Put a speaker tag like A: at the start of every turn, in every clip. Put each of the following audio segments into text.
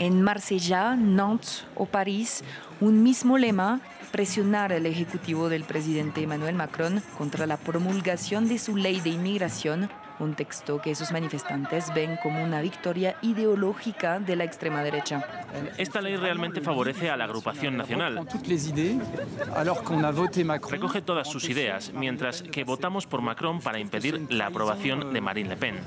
A: En Marsella, Nantes o París, un mismo lema presionar al Ejecutivo del presidente Emmanuel Macron contra la promulgación de su ley de inmigración un texto que esos manifestantes ven como una victoria ideológica de la extrema derecha.
B: Esta ley realmente favorece a la agrupación nacional. Recoge todas sus ideas, mientras que votamos por Macron para impedir la aprobación de Marine Le Pen.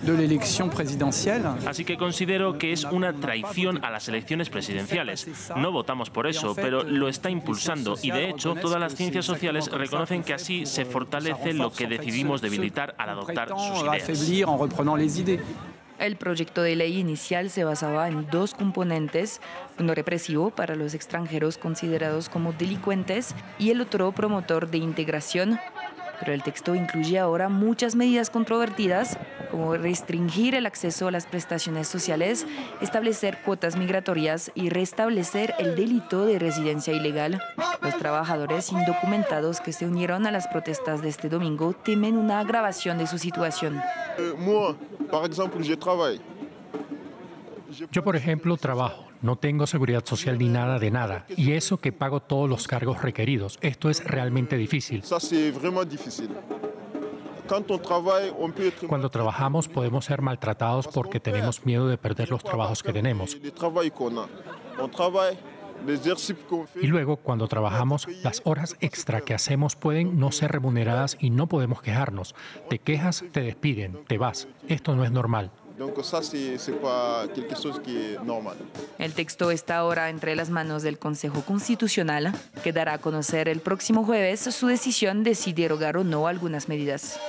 B: Así que considero que es una traición a las elecciones presidenciales. No votamos por eso, pero lo está impulsando y de hecho todas las ciencias sociales reconocen que así se fortalece lo que decidimos debilitar al adoptar sus ideas
C: en.
A: El proyecto de ley inicial se basaba en dos componentes, uno represivo para los extranjeros considerados como delincuentes y el otro promotor de integración pero el texto incluye ahora muchas medidas controvertidas, como restringir el acceso a las prestaciones sociales, establecer cuotas migratorias y restablecer el delito de residencia ilegal. Los trabajadores indocumentados que se unieron a las protestas de este domingo temen una agravación de su situación.
D: Eh,
E: yo, por ejemplo, trabajo, no tengo seguridad social ni nada de nada, y eso que pago todos los cargos requeridos. Esto es realmente difícil. Cuando trabajamos podemos ser maltratados porque tenemos miedo de perder los trabajos que tenemos. Y luego, cuando trabajamos, las horas extra que hacemos pueden no ser remuneradas y no podemos quejarnos. Te quejas, te despiden, te vas. Esto no es normal.
A: El texto está ahora entre las manos del Consejo Constitucional, que dará a conocer el próximo jueves su decisión de si derogar o no algunas medidas.